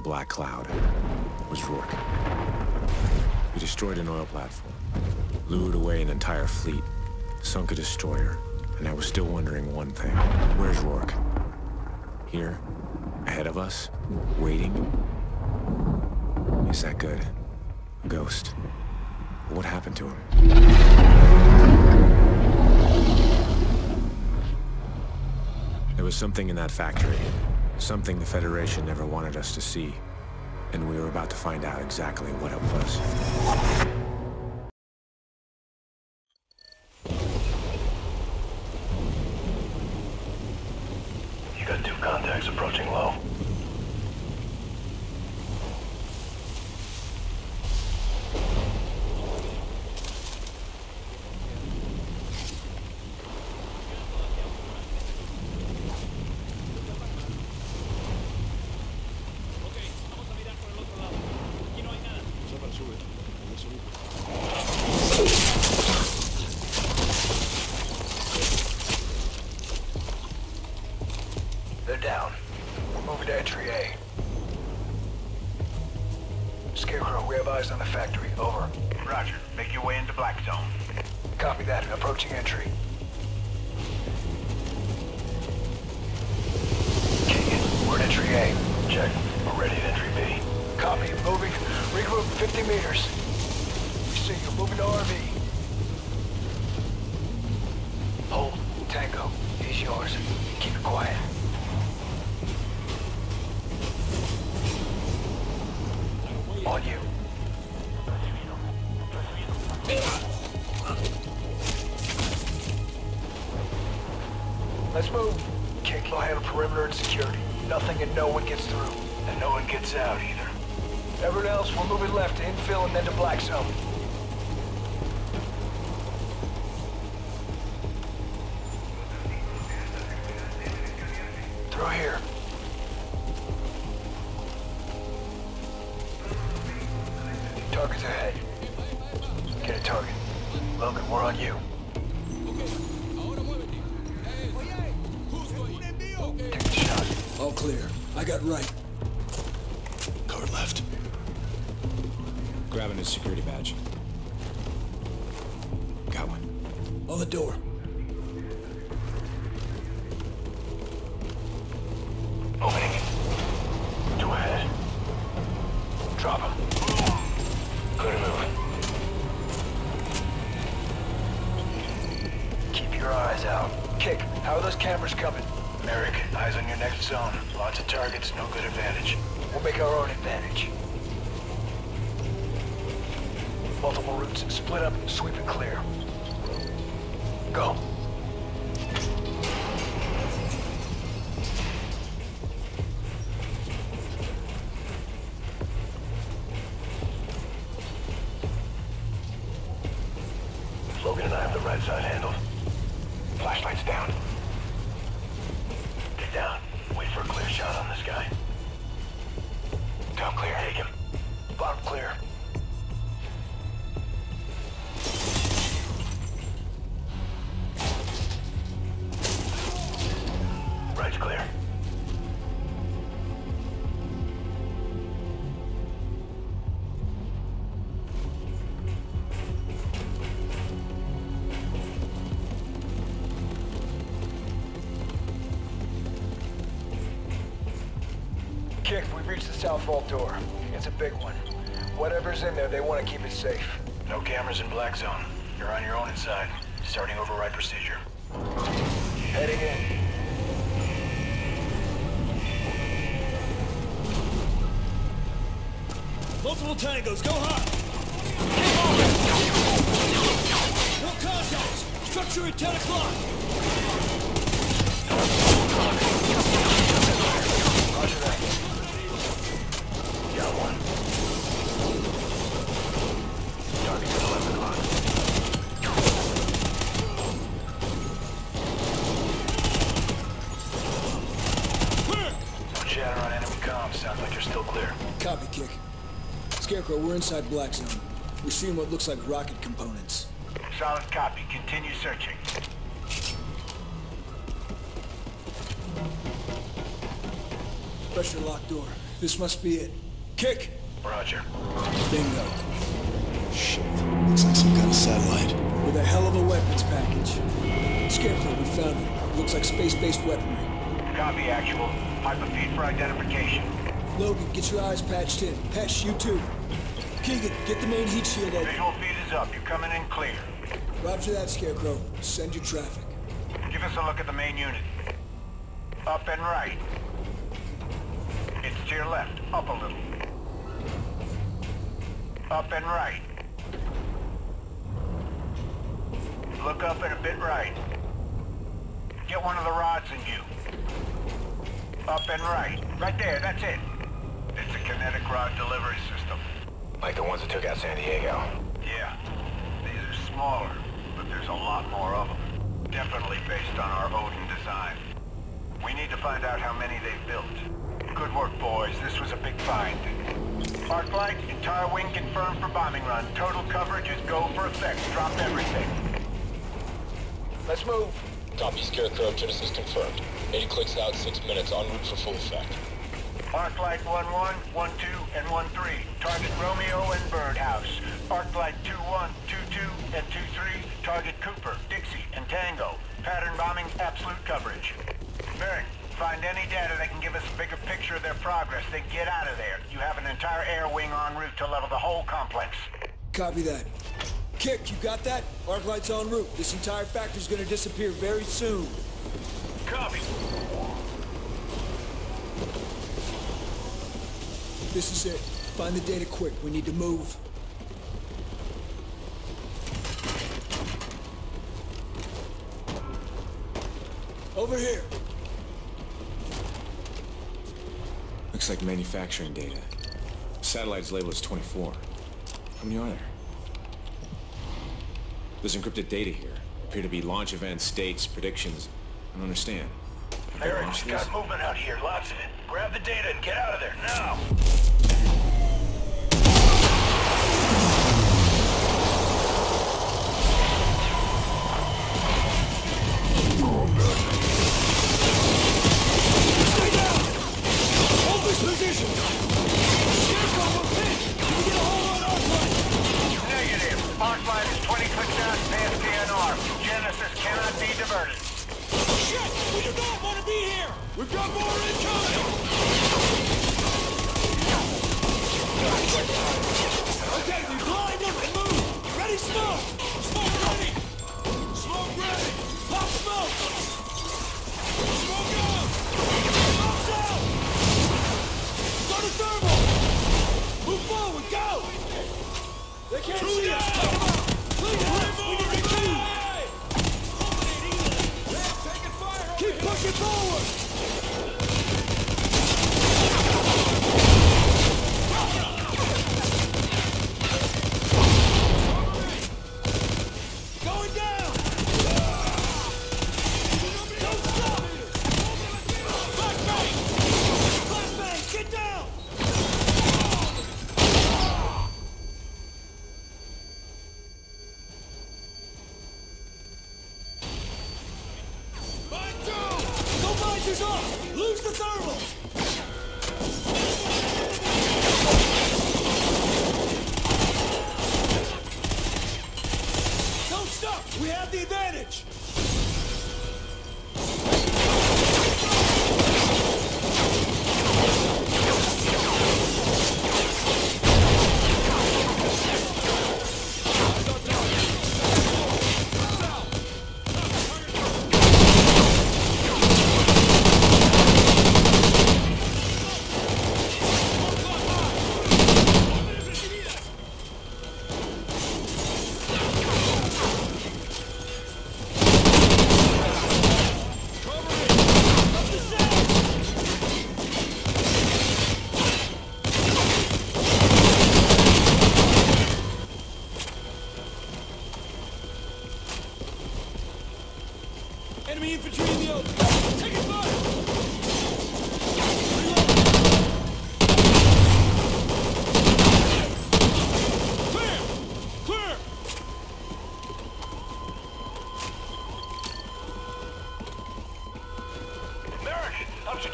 a black cloud was Rorke. He destroyed an oil platform, lured away an entire fleet, sunk a destroyer, and I was still wondering one thing. Where's Rorke? Here? Ahead of us? Waiting? Is that good? A ghost? What happened to him? There was something in that factory. Something the Federation never wanted us to see. And we were about to find out exactly what it was. You got two contacts approaching low. 50 meters. We see you. Moving to RV. Hold. Tango. He's yours. Keep it quiet. On you. Let's move. Kick will handle perimeter and security. Nothing and no one gets through. And no one gets out either. Everyone else, we're moving left to infill and then to black zone. Through here. Target's ahead. Get a target. Logan, we're on you. Take the shot. All clear. I got right. Grabbing his security badge. Got one. On the door. Multiple routes. Split up, sweep it clear. Go. Kick, we've reached the south vault door. It's a big one. Whatever's in there, they want to keep it safe. No cameras in Black Zone. You're on your own inside. Starting override procedure. Heading in. Multiple tangos, go hot! No contacts! Structure at 10 o'clock! Roger that. Still clear. Copy, Kick. Scarecrow, we're inside Black Zone. We're seeing what looks like rocket components. Solid copy. Continue searching. Pressure lock door. This must be it. Kick! Roger. Bingo. Shit. Looks like some kind of satellite. With a hell of a weapons package. Scarecrow, we found it. Looks like space-based weaponry. Copy actual. Hyperfeed for identification. Logan, get your eyes patched in. Hesh, you too. Keegan, get the main heat shield open. Visual feed is up. You're coming in clear. Roger that, Scarecrow. Send your traffic. Give us a look at the main unit. Up and right. It's to your left. Up a little. Up and right. Look up and a bit right. Get one of the rods in view. Up and right. Right there, that's it. It's a kinetic rod delivery system. Like the ones that took out San Diego. Yeah. These are smaller, but there's a lot more of them. Definitely based on our Odin design. We need to find out how many they've built. Good work, boys. This was a big find. Arclight, entire wing confirmed for bombing run. Total coverage is go for effect. Drop everything. Let's move. Copy Scarecrow, Genesis confirmed. 80 clicks out, 6 minutes, en route for full effect. Arclight 1-1, 1-2, and 1-3. Target Romeo and Birdhouse. Arclight 2-1, 2-2, and 2-3. Target Cooper, Dixie, and Tango. Pattern bombing, absolute coverage. Merrick, find any data that can give us a bigger picture of their progress, then get out of there. You have an entire air wing en route to level the whole complex. Copy that. Kick, you got that? Arc light's en route. This entire factory's gonna disappear very soon. This is it. Find the data quick. We need to move. Over here. Looks like manufacturing data. Satellite's label is 24. How many are there? There's encrypted data here. Appear to be launch events, dates, predictions. I don't understand. Have they got this? movement out here, lots of it. Grab the data and get out of there, now! Hold this position! Scarecrow, we're pinned! Get a hold on? Negative. Arclight is 20 clicks out past DNR. Genesis cannot be diverted. We've got more incoming! Okay, we blind them and move! Ready, smoke! Use the thermal!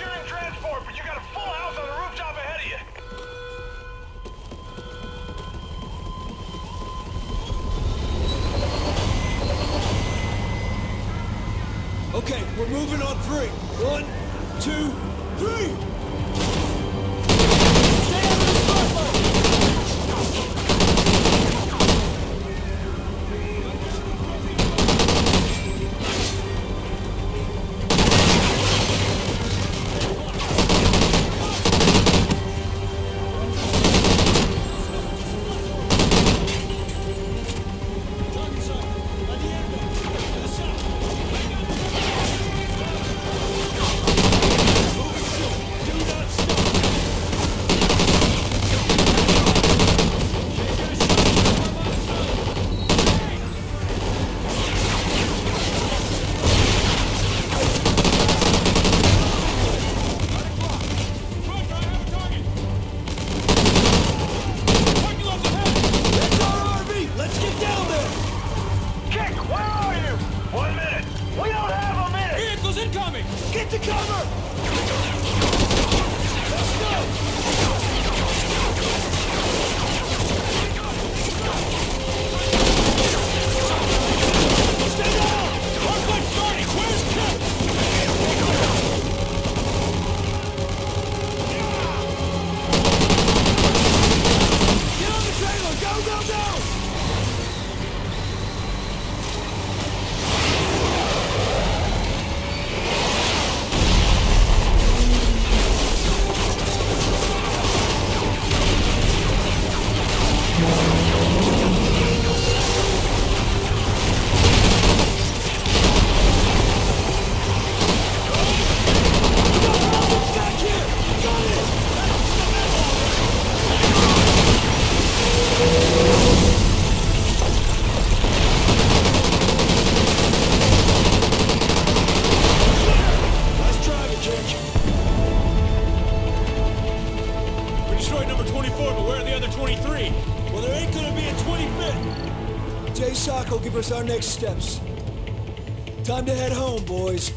Securing transport, but you got a full house on the rooftop ahead of you. Okay, we're moving on three. One, two, three! cover! Our next steps? Time to head home, boys.